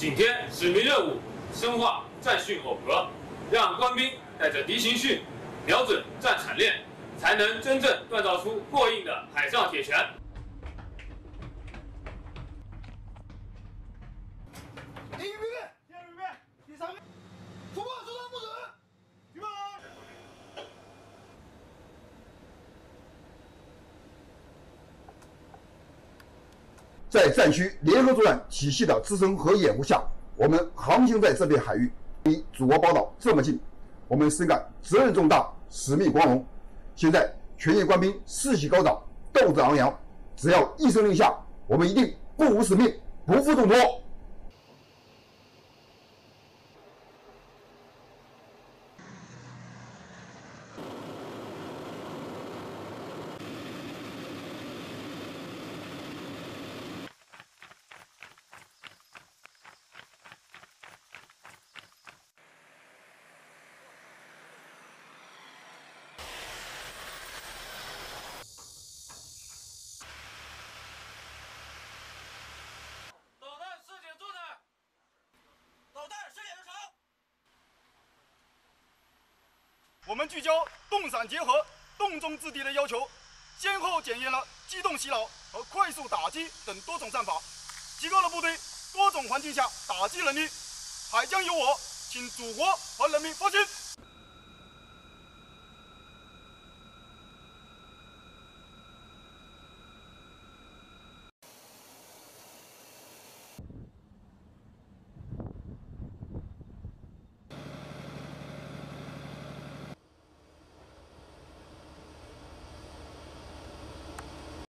今天使命任务：深化战训耦合，让官兵带着敌情训，瞄准战场练，才能真正锻造出过硬的海上铁拳。在战区联合作战体系的支撑和掩护下，我们航行在这片海域，离祖国宝岛这么近，我们深感责任重大，使命光荣。现在全舰官兵士气高涨，斗志昂扬，只要一声令下，我们一定不辱使命，不负重托。我们聚焦动散结合、动中制敌的要求，先后检验了机动袭扰和快速打击等多种战法，提高了部队多种环境下打击能力。还将有我，请祖国和人民放心。